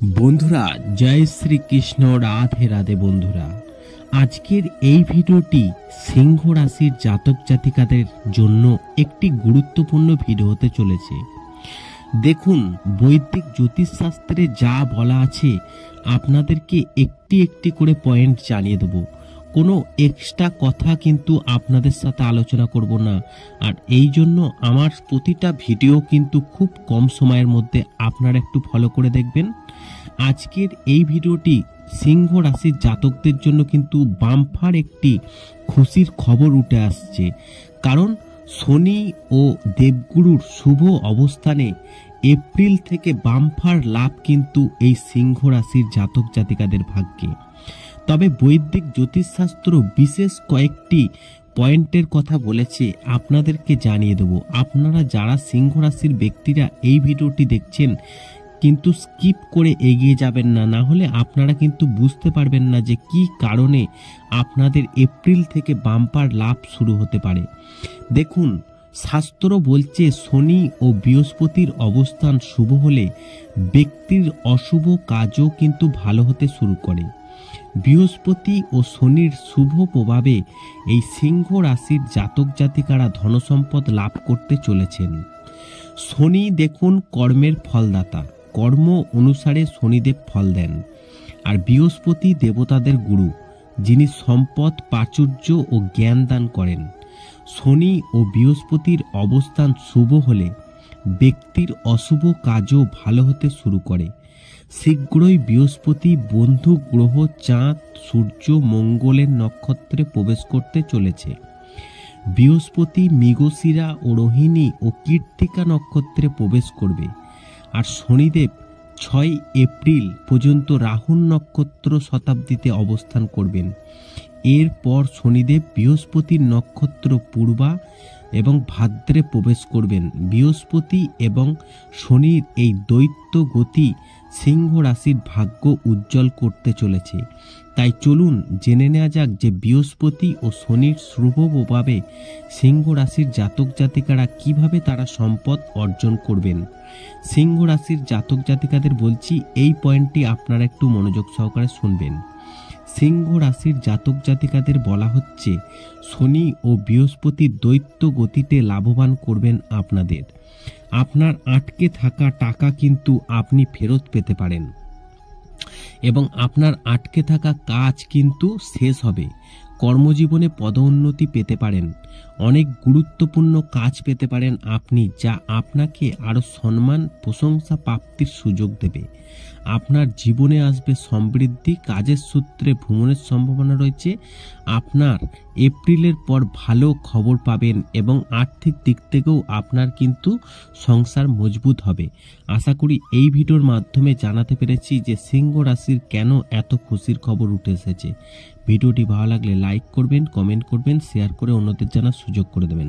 বন্ধুরা, জয় শ্রীকৃষ্ণ, রাধে রাধে বন্ধুরা। আজকের এই ভিডিওটি সিংহ রাশির জাতক জাতিকাদের জন্য একটি গুরুত্বপূর্ণ ভিডিও হতে চলেছে। দেখুন, বৈদিক জ্যোতিষশাস্ত্রে যা বলা আছে, আপনাদেরকে একটি একটি করে পয়েন্ট জানিয়ে দেবো। কোনো এক্সট্রা কথা কিন্তু আপনাদের সাথে আলোচনা করব না। আর এই জন্য আমার প্রতিটা ভিডিও কিন্তু খুব কম সময়ের মধ্যে আপনারা একটু ফলো করে দেখবেন। আজকের এই ভিডিওটি সিংহ রাশির জাতকদের জন্য কিন্তু বাম্পার একটি খুশির খবর উঠে আসছে। কারণ শনি ও দেবগুরুর শুভ অবস্থানে এপ্রিল থেকে বাম্পার লাভ কিন্তু এই সিংহ রাশির জাতক জাতিকাদের ভাগ্যে। তবে বৈদিক জ্যোতিষশাস্ত্র বিশেষ কয়েকটি পয়েন্টের কথা বলেছে, আপনাদেরকে জানিয়ে দেব। আপনারা যারা সিংহ রাশির ব্যক্তিরা এই ভিডিওটি দেখছেন কিন্তু স্কিপ করে এগিয়ে যাবেন না। না হলে আপনারা কিন্তু বুঝতে পারবেন না যে কি কারণে আপনাদের এপ্রিল থেকে বাম্পার লাভ শুরু হতে পারে। দেখুন, শাস্ত্র বলছে, শনি ও বৃহস্পতির অবস্থান শুভ হলে ব্যক্তির অশুভ কাজও কিন্তু ভালো হতে শুরু করে। বৃহস্পতি ও শনির শুভ প্রভাবে এই সিংহ রাশির জাতক জাতিকারা ধনসম্পদ লাভ করতে চলেছেন। শনি দেখুন কর্মের ফলদাতা। কর্ম অনুসারে শনিদেব ফল দেন। আর বৃহস্পতি দেবতাদের গুরু, যিনি সম্পদ, প্রাচুর্য ও জ্ঞান দান করেন। শনি ও বৃহস্পতির অবস্থান শুভ হলে ব্যক্তির অশুভ কাজও ভালো হতে শুরু করে। শীঘ্রই বৃহস্পতি বন্ধু, গ্রহ, চাঁদ, সূর্য, মঙ্গলের নক্ষত্রে প্রবেশ করতে চলেছে। বৃহস্পতি মৃগশিরা ও রোহিণী ও কীর্তিকা নক্ষত্রে প্রবেশ করবে। আর শনিদেব ছয় এপ্রিল পর্যন্ত রাহুল নক্ষত্র শতাব্দীতে অবস্থান করবেন। এরপর শনিদেব বৃহস্পতির নক্ষত্র পূর্বা এবং ভাদ্রে প্রবেশ করবেন। বৃহস্পতি এবং শনির এই দৈত্য গতি সিংহ রাশির ভাগ্য উজ্জ্বল করতে চলেছে। তাই চলুন জেনে নেওয়া যাক যে বৃহস্পতি ও শনির শুভ প্রভাবে সিংহ রাশির জাতক জাতিকারা কীভাবে তারা সম্পদ অর্জন করবেন। সিংহ রাশির জাতক জাতিকাদের বলছি, এই পয়েন্টটি আপনারা একটু মনোযোগ সহকারে শুনবেন। সিংহ রাশির জাতক জাতিকাদের বলা হচ্ছে, শনি ও বৃহস্পতির দৈত্য গতিতে লাভবান করবেন আপনাদের। আপনার আটকে থাকা টাকা কিন্তু আপনি ফেরত পেতে পারেন। এবং আপনার আটকে থাকা কাজ কিন্তু শেষ হবে। কর্মজীবনে পদোন্নতি পেতে পারেন। অনেক গুরুত্বপূর্ণ কাজ পেতে পারেন আপনি যা আপনাকে আরও সম্মান, প্রশংসা প্রাপ্তির সুযোগ দেবে। আপনার জীবনে আসবে সমৃদ্ধি, কাজের সূত্রে ভ্রমণের সম্ভাবনা রয়েছে। আপনার এপ্রিলের পর ভালো খবর পাবেন এবং আর্থিক দিক থেকেও আপনার কিন্তু সংসার মজবুত হবে। আশা করি এই ভিডিওর মাধ্যমে জানাতে পেরেছি যে সিংহ রাশির কেন এত খুশির খবর উঠে এসেছে। ভিডিওটি ভালো লাগলে লাইক করবেন কমেন্ট করবেন শেয়ার করে অন্যদের জানার সুযোগ করে দেবেন।